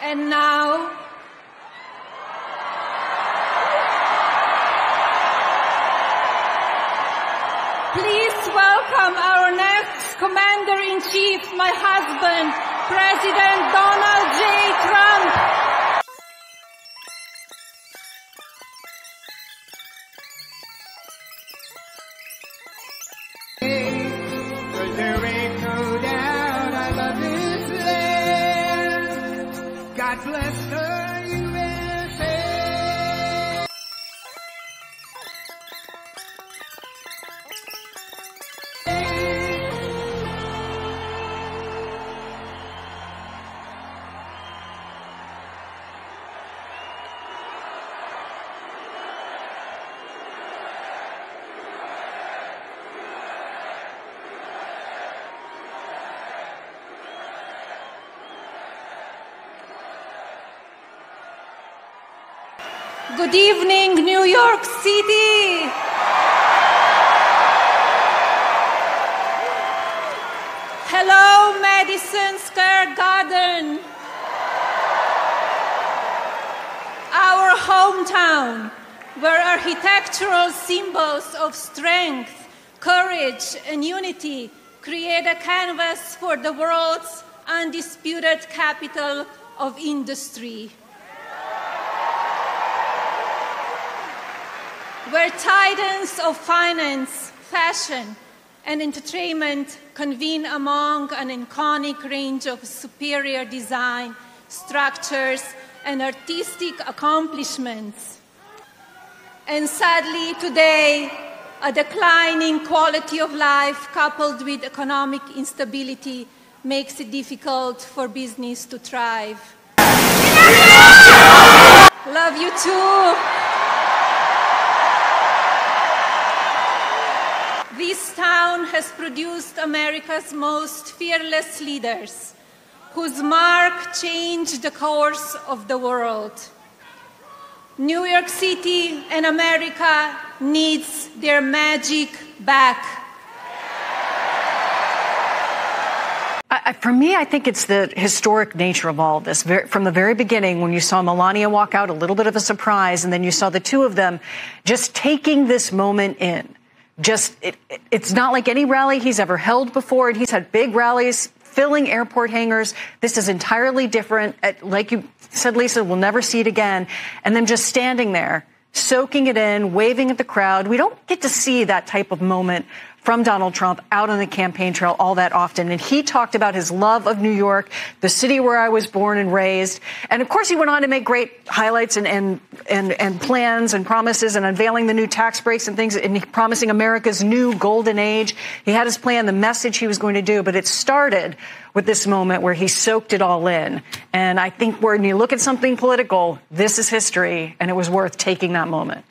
And now, please welcome our next Commander in Chief, my husband, President Donald J. Trump. God bless the Good evening, New York City. Hello, Madison Square Garden. Our hometown, where architectural symbols of strength, courage, and unity create a canvas for the world's undisputed capital of industry. Where titans of finance, fashion, and entertainment convene among an iconic range of superior design, structures, and artistic accomplishments. And sadly, today, a declining quality of life coupled with economic instability makes it difficult for business to thrive. Love you too. Has produced America's most fearless leaders, whose mark changed the course of the world. New York City and America needs their magic back. For me, I think it's the historic nature of all of this. From the very beginning, when you saw Melania walk out, a little bit of a surprise, and then you saw the two of them just taking this moment in. Just, it, it- it's not like any rally he's ever held before, and he's had big rallies filling airport hangars. This is entirely different. Uh, Like you said, Lisa, we'll never see it again. And then just standing there, soaking it in, waving at the crowd. We don't get to see that type of moment from Donald Trump out on the campaign trail all that often. And he talked about his love of New York, the city where I was born and raised. And of course, he went on to make great highlights and, and, and, and plans and promises and unveiling the new tax breaks and things and promising America's new golden age. He had his plan, the message he was going to do, but it started with this moment where he soaked it all in. And I think when you look at something political, this is history, and it was worth taking that moment.